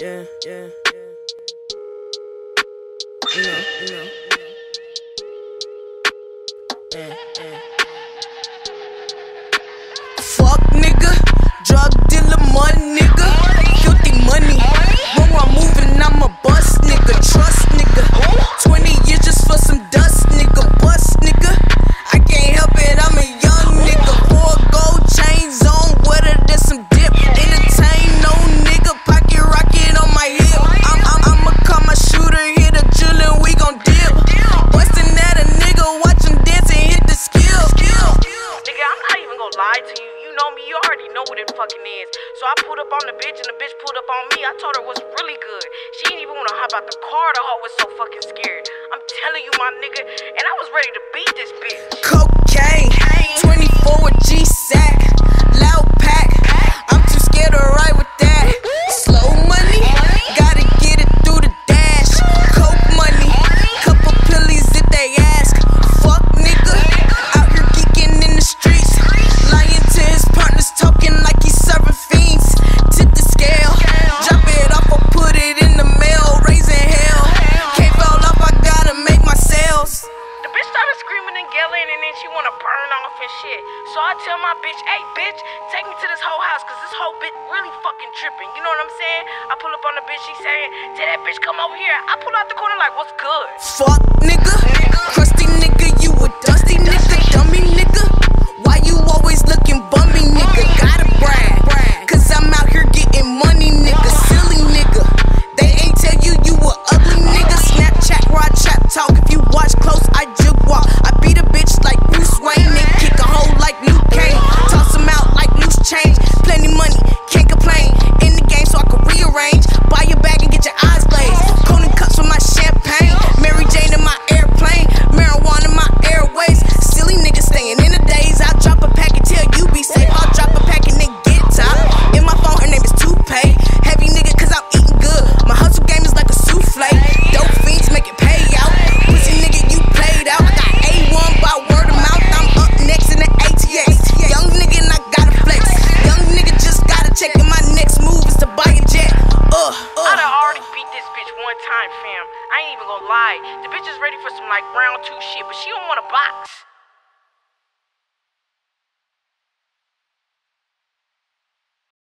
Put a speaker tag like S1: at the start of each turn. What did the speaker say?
S1: yeah, yeah. You know, you know. Yeah, yeah.
S2: Lie to you. You know me, you already know what it fucking is. So I pulled up on the bitch and the bitch pulled up on me. I told her it was really good. She didn't even wanna hop out the car. The hoe was so fucking scared. I'm telling you, my nigga, and I was ready to beat this bitch.
S1: Cocaine,
S2: she wanna burn off and shit. So I tell my bitch, hey bitch, take me to this whole house, cause this whole bitch really fucking tripping. You know what I'm saying? I pull up on the bitch, she saying, tell that bitch come over here. I pull out the corner like, what's good?
S1: Fuck nigga, nigga, my next move is to buy a jet. Uh,
S2: I done already beat this bitch one time, fam. I ain't even gonna lie. The bitch is ready for some like round two shit, but she don't wanna box.